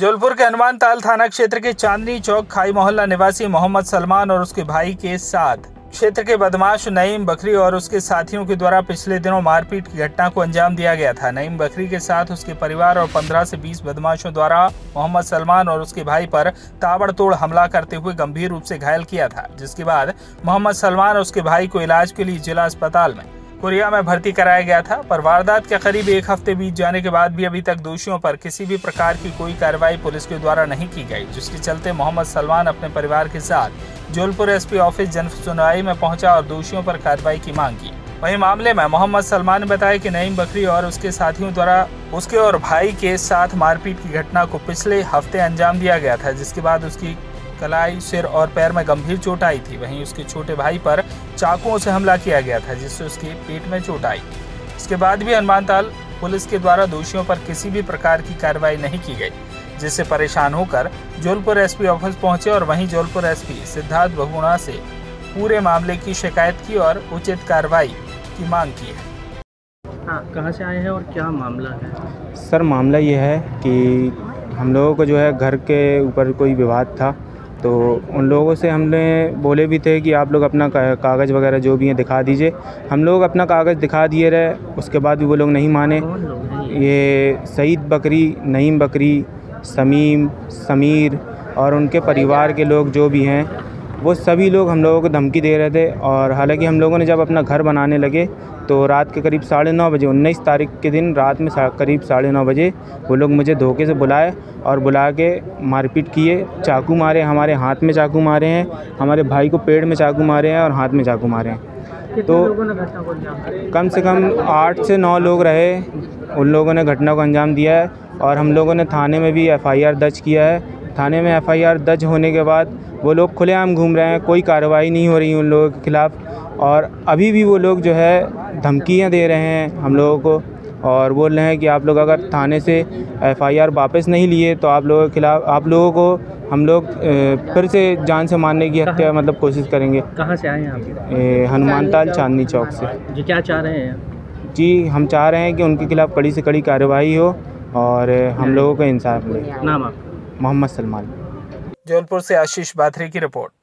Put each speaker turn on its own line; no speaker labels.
जौलपुर के हनुमान ताल थाना क्षेत्र के चांदनी चौक खाई मोहल्ला निवासी मोहम्मद सलमान और उसके भाई के साथ। क्षेत्र के बदमाश नईम बकरी और उसके साथियों के द्वारा पिछले दिनों मारपीट की घटना को अंजाम दिया गया था। नईम बकरी के साथ उसके परिवार और 15 से 20 बदमाशों द्वारा मोहम्मद सलमान और उसके भाई पर ताबड़तोड़ हमला करते हुए गंभीर रूप से घायल किया था, जिसके बाद मोहम्मद सलमान और उसके भाई को इलाज के लिए जिला अस्पताल में कोरिया में भर्ती कराया गया था, पर वारदात के करीब एक हफ़्ते बीत जाने के बाद भी अभी तक दोषियों पर किसी भी प्रकार की कोई कार्रवाई पुलिस के द्वारा नहीं की गई, जिसके चलते मोहम्मद सलमान अपने परिवार के साथ जौलपुर एसपी ऑफ़िस जन सुनवाई में पहुँचा और दोषियों पर कार्रवाई की मांग की। वहीं मामले में मोहम्मद सलमान ने बताया कि नईम बकरी और उसके साथियों द्वारा उसके और भाई के साथ मारपीट की घटना को पिछले हफ़्ते अंजाम दिया गया था, जिसके बाद उसकी कलाई, सिर और पैर में गंभीर चोट आई थी। वहीं उसके छोटे भाई पर चाकुओं से हमला किया गया था जिससे उसके पेट में चोट आई। इसके बाद भी हनुमानताल पुलिस के द्वारा दोषियों पर किसी भी प्रकार की कार्रवाई नहीं की गई जिससे परेशान होकर जौलपुर एसपी ऑफ़िस पहुँचे और वहीं जौलपुर एसपी सिद्धार्थ बहुगुणा से पूरे मामले की शिकायत की और उचित कार्रवाई की मांग की है।
हाँ। कहाँ से आए हैं और क्या मामला है?
सर मामला ये है कि हम लोगों को जो है घर के ऊपर कोई विवाद था। तो उन लोगों से हमने बोले भी थे कि आप लोग अपना कागज़ वगैरह जो भी हैं दिखा दीजिए। हम लोग अपना कागज़ दिखा दिए रहे, उसके बाद भी वो लोग नहीं माने।
ये
सईद बकरी, नईम बकरी, समीम, समीर और उनके परिवार के लोग जो भी हैं वो सभी लोग हम लोगों को धमकी दे रहे थे और हालाँकि हम लोगों ने जब अपना घर बनाने लगे तो रात के करीब साढ़े नौ बजे उन्नीस तारीख के दिन रात में सा, करीब साढ़े नौ बजे वो लोग मुझे धोखे से बुलाए और बुला के मारपीट किए। चाकू मारे हमारे हाथ में चाकू मारे हैं हमारे भाई को पेड़ में चाकू मारे हैं और हाथ में चाकू मारे हैं। तो- कम से कम आठ से नौ लोग रहे उन लोगों ने घटना को अंजाम दिया है और हम लोगों ने थाने में भी एफआईआर दर्ज किया है। थाने में एफआईआर दर्ज होने के बाद वो लोग खुलेआम घूम रहे हैं कोई कार्रवाई नहीं हो रही उन लोगों के खिलाफ़। और अभी भी वो लोग जो है धमकियाँ दे रहे हैं हम लोगों को और बोल रहे हैं कि आप लोग अगर थाने से एफआईआर वापस नहीं लिए तो आप लोगों के खिलाफ़ आप लोगों को हम लोग फिर से जान से मारने की हत्या मतलब कोशिश करेंगे।
कहाँ से आए हैं आप?
ए, हनुमान ताल चांदनी चौक से।
जी क्या चाह रहे हैं?
जी हम चाह रहे हैं कि उनके खिलाफ़ कड़ी से कड़ी कार्रवाई हो और हम लोगों को इंसाफ मिले
नाम आप?
मोहम्मद सलमान।
जौनपुर से आशीष बाथरी की रिपोर्ट।